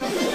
you